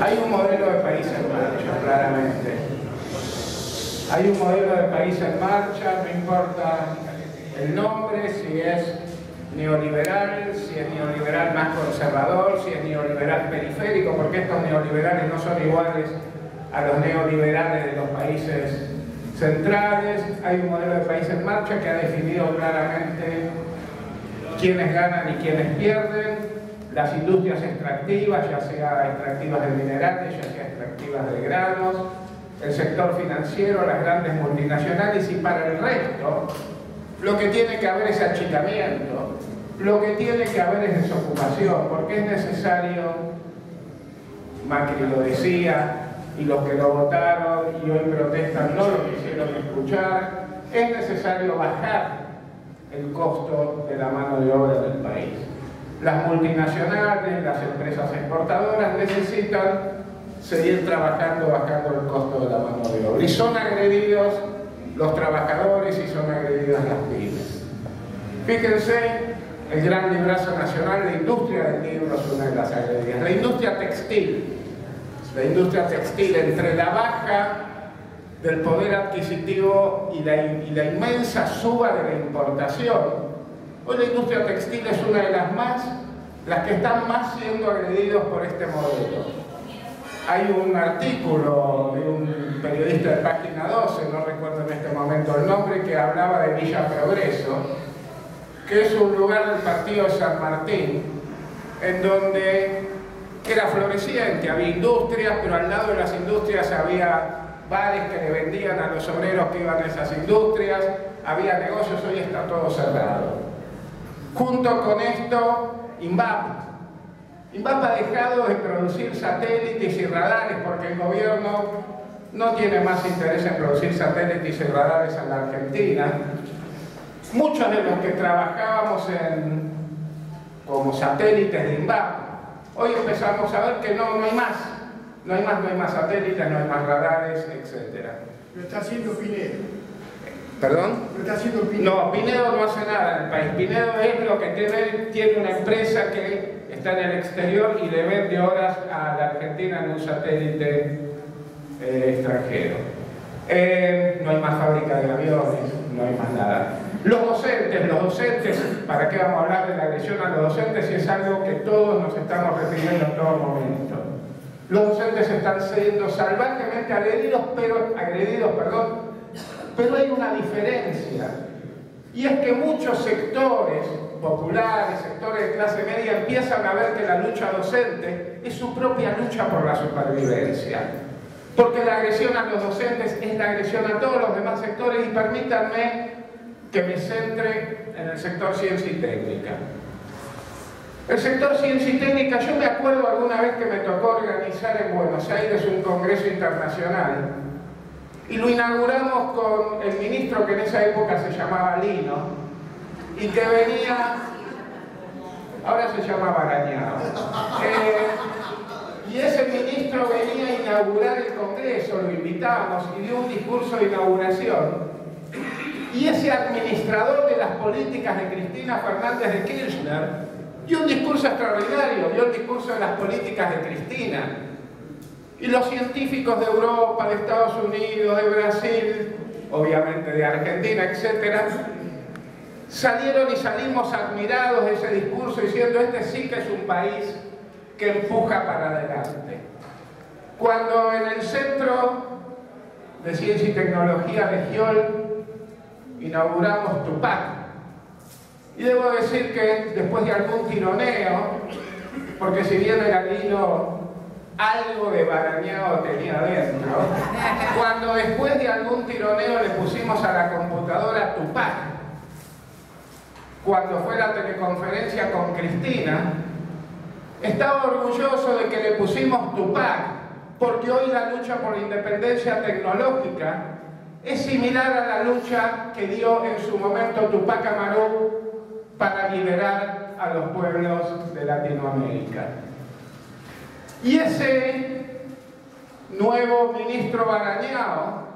Hay un modelo de país en marcha, claramente. Hay un modelo de país en marcha, no importa el nombre, si es neoliberal, si es neoliberal más conservador, si es neoliberal periférico, porque estos neoliberales no son iguales a los neoliberales de los países centrales. Hay un modelo de país en marcha que ha definido claramente quiénes ganan y quiénes pierden, las industrias extractivas, ya sea extractivas de minerales, ya sea extractivas de granos, el sector financiero, las grandes multinacionales y para el resto lo que tiene que haber es achicamiento, lo que tiene que haber es desocupación, porque es necesario, Macri lo decía, y los que lo votaron y hoy protestan no lo quisieron escuchar, es necesario bajar el costo de la mano de obra del país. Las multinacionales, las empresas exportadoras necesitan seguir trabajando bajando el costo de la mano de obra. Y son agredidos los trabajadores y son agredidas las pymes. Fíjense, el gran librazo nacional, la industria del libro es una de las agredidas. La industria textil, la industria textil entre la baja del poder adquisitivo y la, y la inmensa suba de la importación, Hoy la industria textil es una de las más, las que están más siendo agredidos por este modelo. Hay un artículo de un periodista de página 12, no recuerdo en este momento el nombre, que hablaba de Villa Progreso, que es un lugar del partido de San Martín, en donde era floreciente, había industrias, pero al lado de las industrias había bares que le vendían a los obreros que iban a esas industrias, había negocios, hoy está todo cerrado. Junto con esto, INVAP. INVAP ha dejado de producir satélites y radares porque el gobierno no tiene más interés en producir satélites y radares en la Argentina. Muchos de los que trabajábamos en, como satélites de INVAP, hoy empezamos a ver que no, no hay más. No hay más, no hay más satélites, no hay más radares, etc. Lo está haciendo Pinedo. ¿Perdón? No, Pinedo no hace nada en el país. Pinedo es lo que tiene, tiene una empresa que está en el exterior y le vende horas a la Argentina en un satélite eh, extranjero. Eh, no hay más fábrica de aviones, no hay más nada. Los docentes, los docentes, ¿para qué vamos a hablar de la agresión a los docentes si es algo que todos nos estamos refiriendo en todo momento? Los docentes están siendo salvajemente agredidos, pero, agredidos, perdón, pero hay una diferencia, y es que muchos sectores populares, sectores de clase media, empiezan a ver que la lucha docente es su propia lucha por la supervivencia. Porque la agresión a los docentes es la agresión a todos los demás sectores y permítanme que me centre en el sector ciencia y técnica. El sector ciencia y técnica, yo me acuerdo alguna vez que me tocó organizar en Buenos Aires un congreso internacional y lo inauguramos con el ministro que en esa época se llamaba Lino y que venía, ahora se llama Barañado. Eh, y ese ministro venía a inaugurar el Congreso, lo invitamos y dio un discurso de inauguración. Y ese administrador de las políticas de Cristina Fernández de Kirchner dio un discurso extraordinario, dio el discurso de las políticas de Cristina y los científicos de Europa, de Estados Unidos, de Brasil, obviamente de Argentina, etc., salieron y salimos admirados de ese discurso diciendo este sí que es un país que empuja para adelante. Cuando en el Centro de Ciencia y Tecnología de Giol inauguramos Tupac, y debo decir que después de algún tironeo, porque si bien el Lino algo de barañado tenía dentro. Cuando después de algún tironeo le pusimos a la computadora Tupac, cuando fue la teleconferencia con Cristina, estaba orgulloso de que le pusimos Tupac, porque hoy la lucha por la independencia tecnológica es similar a la lucha que dio en su momento Tupac Amaru para liberar a los pueblos de Latinoamérica. Y ese nuevo ministro Barañao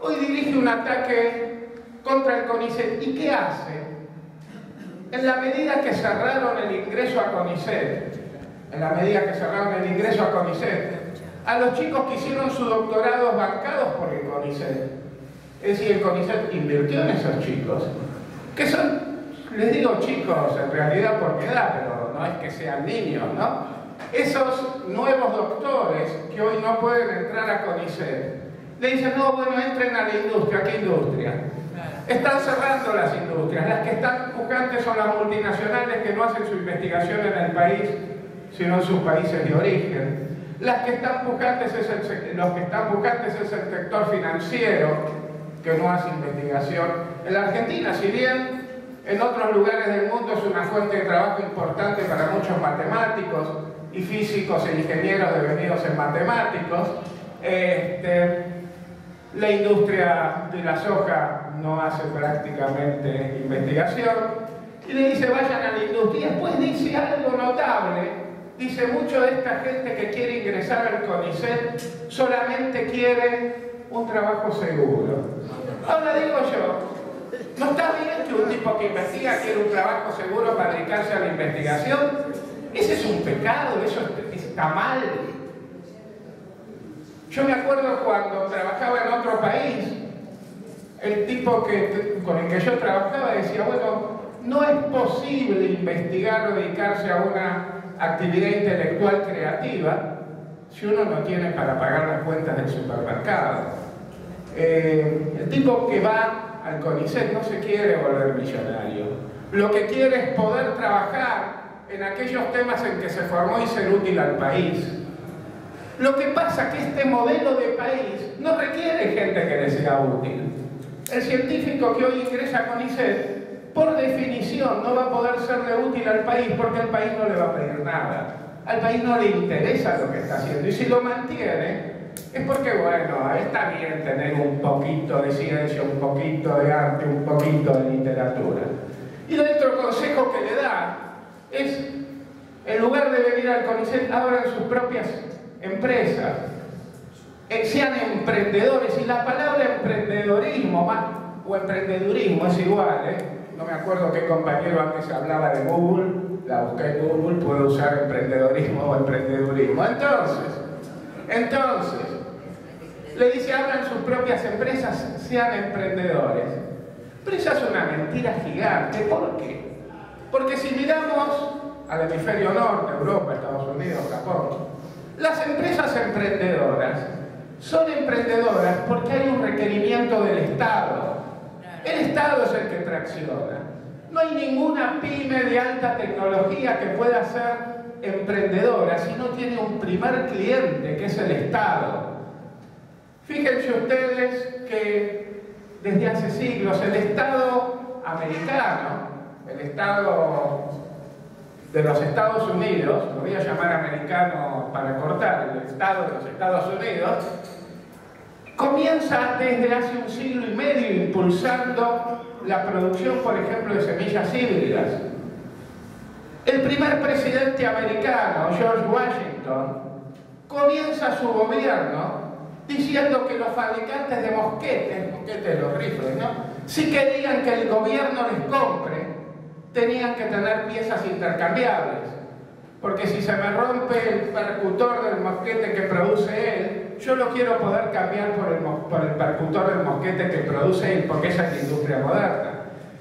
hoy dirige un ataque contra el CONICET. ¿Y qué hace? En la medida que cerraron el ingreso a CONICET en la medida que cerraron el ingreso a CONICET. A los chicos que hicieron su doctorado bancados por el CONICET. Es decir, el CONICET invirtió en esos chicos, que son, les digo chicos en realidad por mi edad, pero no es que sean niños, ¿no? Esos nuevos doctores que hoy no pueden entrar a CONICET, le dicen, no, bueno, entren a la industria, ¿qué industria? Están cerrando las industrias, las que están pujantes son las multinacionales que no hacen su investigación en el país, sino en sus países de origen. Las que están pujantes es el, los que están pujantes es el sector financiero, que no hace investigación. En la Argentina, si bien en otros lugares del mundo es una fuente de trabajo importante para muchos matemáticos y físicos e ingenieros devenidos en matemáticos, este, la industria de la soja no hace prácticamente investigación. Y le dice, vayan a la industria. Y después dice algo notable. Dice, mucho de esta gente que quiere ingresar al CONICET solamente quiere un trabajo seguro. Ahora digo yo, ¿no está bien que un tipo que investiga quiere un trabajo seguro para dedicarse a la investigación? Ese es un pecado, eso está mal. Yo me acuerdo cuando trabajaba en otro país, el tipo que, con el que yo trabajaba decía, bueno, no es posible investigar o dedicarse a una actividad intelectual creativa si uno no tiene para pagar las cuentas del supermercado. Eh, el tipo que va al CONICET no se quiere volver millonario. Lo que quiere es poder trabajar en aquellos temas en que se formó y ser útil al país. Lo que pasa es que este modelo de país no requiere gente que le sea útil. El científico que hoy ingresa a CONICET, por definición, no va a poder serle útil al país porque el país no le va a pedir nada. Al país no le interesa lo que está haciendo. Y si lo mantiene, es porque, bueno, está bien tener un poquito de ciencia, un poquito de arte, un poquito de literatura. Y el otro consejo que le da es, en lugar de venir al CONICET, abran sus propias empresas, eh, sean emprendedores. Y la palabra emprendedorismo o emprendedurismo es igual, ¿eh? No me acuerdo qué compañero antes hablaba de Google, la busqué en Google, puedo usar emprendedorismo o emprendedurismo. Entonces, entonces, le dice, abran sus propias empresas, sean emprendedores. Pero esa es una mentira gigante. ¿Por qué? Porque si miramos al hemisferio norte, Europa, Estados Unidos, Japón, las empresas emprendedoras son emprendedoras porque hay un requerimiento del Estado. El Estado es el que tracciona. No hay ninguna pyme de alta tecnología que pueda ser emprendedora si no tiene un primer cliente, que es el Estado. Fíjense ustedes que desde hace siglos el Estado americano, el Estado de los Estados Unidos, lo voy a llamar americano para cortar, el Estado de los Estados Unidos, comienza desde hace un siglo y medio impulsando la producción, por ejemplo, de semillas híbridas el primer presidente americano, George Washington, comienza su gobierno diciendo que los fabricantes de mosquetes, mosquetes los rifles, ¿no? Si querían que el gobierno les compre, tenían que tener piezas intercambiables. Porque si se me rompe el percutor del mosquete que produce él, yo lo quiero poder cambiar por el, por el percutor del mosquete que produce él, porque esa es la industria moderna.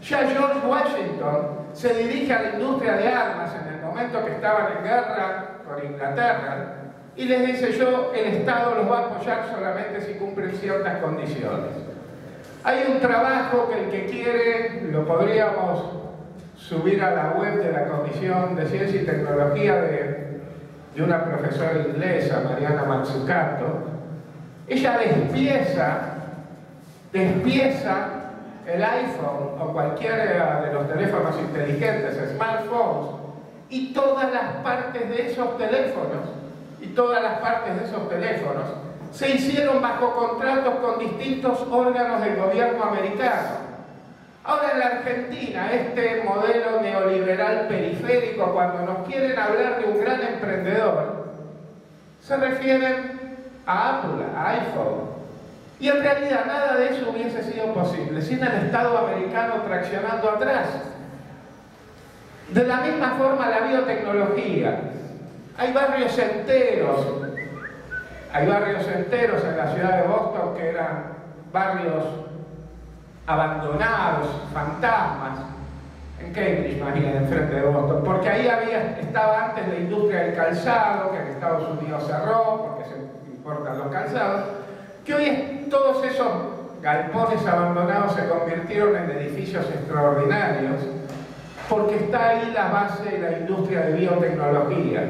Ya George Washington se dirige a la industria de armas en el momento que estaban en guerra con Inglaterra y les dice yo, el Estado los va a apoyar solamente si cumplen ciertas condiciones. Hay un trabajo que el que quiere lo podríamos subir a la web de la Comisión de Ciencia y Tecnología de, una profesora inglesa, Mariana Mazzucato. Ella despieza, despieza el iPhone o cualquiera de los teléfonos inteligentes, smartphones, y todas las partes de esos teléfonos, y todas las partes de esos teléfonos, se hicieron bajo contratos con distintos órganos del gobierno americano. Ahora en la Argentina, este modelo neoliberal periférico, cuando nos quieren hablar de un gran emprendedor, se refieren a Apple, a iPhone, y en realidad nada de eso hubiese sido posible sin el Estado americano traccionando atrás. De la misma forma la biotecnología. Hay barrios enteros, hay barrios enteros en la ciudad de Boston que eran barrios abandonados, fantasmas, en Cambridge, imagínense, enfrente de Boston, porque ahí había, estaba antes la industria del calzado, que en Estados Unidos cerró, porque se importan los calzados, que hoy todos esos galpones abandonados se convirtieron en edificios extraordinarios, porque está ahí la base de la industria de biotecnología,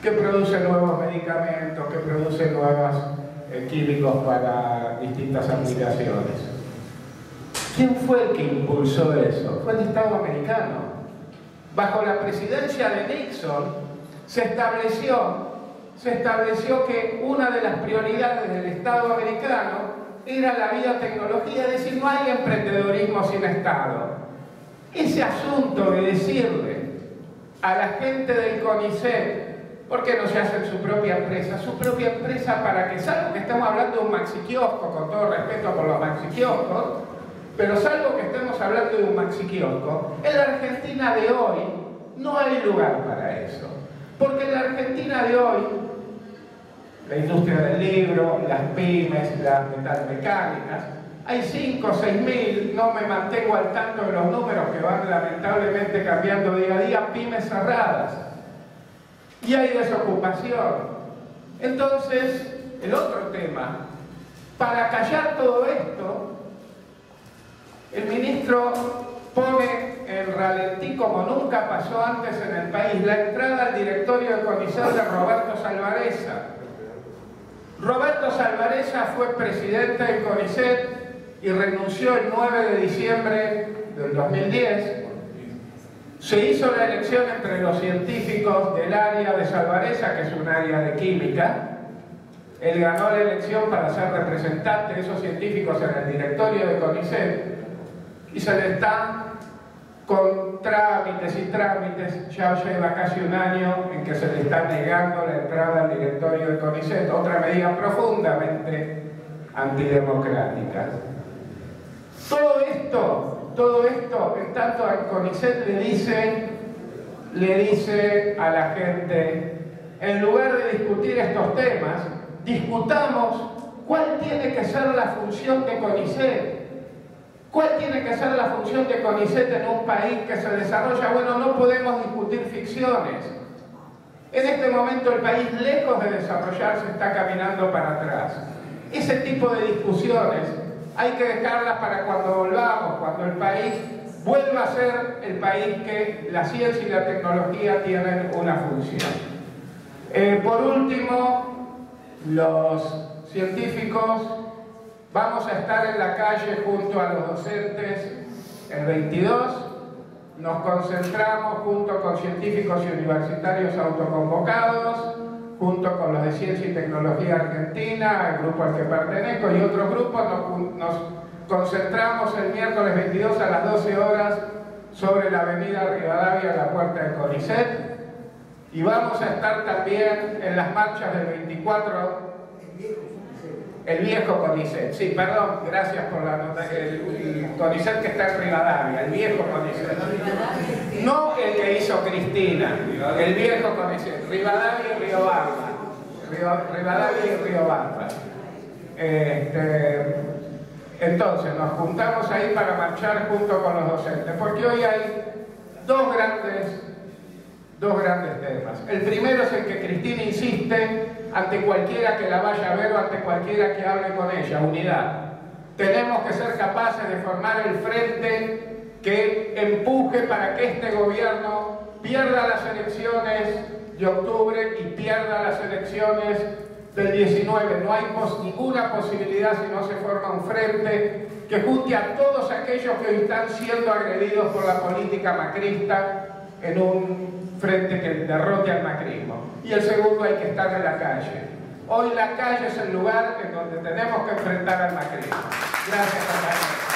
que produce nuevos medicamentos, que produce nuevos eh, químicos para distintas aplicaciones. ¿Quién fue el que impulsó eso? Fue el Estado americano. Bajo la presidencia de Nixon se estableció, se estableció que una de las prioridades del Estado americano era la biotecnología, es decir, no hay emprendedorismo sin Estado. Ese asunto de decirle a la gente del CONICET, ¿por qué no se hacen su propia empresa? Su propia empresa para que, salvo que estamos hablando de un maxi con todo respeto por los maxi pero salvo que estemos hablando de un maxi en la Argentina de hoy no hay lugar para eso. Porque en la Argentina de hoy, la industria del libro, las pymes, las metalmecánicas, hay 5 o 6 mil, no me mantengo al tanto de los números que van lamentablemente cambiando día a día, pymes cerradas. Y hay desocupación. Entonces, el otro tema, para callar todo esto, el ministro pone en ralentí, como nunca pasó antes en el país, la entrada al directorio de comisión de Roberto Salvareza. Roberto Salvareza fue presidente del CONICET y renunció el 9 de diciembre del 2010. Se hizo la elección entre los científicos del área de Salvareza, que es un área de química. Él ganó la elección para ser representante de esos científicos en el directorio de CONICET y se le está con trámites y trámites, ya lleva casi un año en que se le está negando la entrada al directorio del CONICET, otra medida profundamente antidemocrática. Todo esto, todo esto, en tanto al CONICET le dice, le dice a la gente, en lugar de discutir estos temas, discutamos cuál tiene que ser la función de CONICET ¿Cuál tiene que ser la función de CONICET en un país que se desarrolla? Bueno, no podemos discutir ficciones. En este momento el país, lejos de desarrollarse, está caminando para atrás. Ese tipo de discusiones hay que dejarlas para cuando volvamos, cuando el país vuelva a ser el país que la ciencia y la tecnología tienen una función. Eh, por último, los científicos Vamos a estar en la calle junto a los docentes el 22. Nos concentramos junto con científicos y universitarios autoconvocados, junto con los de Ciencia y Tecnología Argentina, el grupo al que pertenezco y otros grupos, nos, concentramos el miércoles 22 a las 12 horas sobre la avenida Rivadavia, la puerta de CONICET. Y vamos a estar también en las marchas del 24 el viejo CONICET, sí, perdón, gracias por la nota. El, CONICET que está en Rivadavia, el viejo CONICET. No el que hizo Cristina, el viejo CONICET, Rivadavia y Río Barba. Rivadavia y Río Barba. Este, entonces, nos juntamos ahí para marchar junto con los docentes, porque hoy hay dos grandes, dos grandes temas. El primero es el que Cristina insiste ante cualquiera que la vaya a ver o ante cualquiera que hable con ella, unidad. Tenemos que ser capaces de formar el frente que empuje para que este gobierno pierda las elecciones de octubre y pierda las elecciones del 19. No hay ninguna posibilidad si no se forma un frente que junte a todos aquellos que hoy están siendo agredidos por la política macrista en un frente que derrote al macrismo. Y el segundo, hay que estar en la calle. Hoy la calle es el lugar en donde tenemos que enfrentar al macrismo. Gracias, compañeros.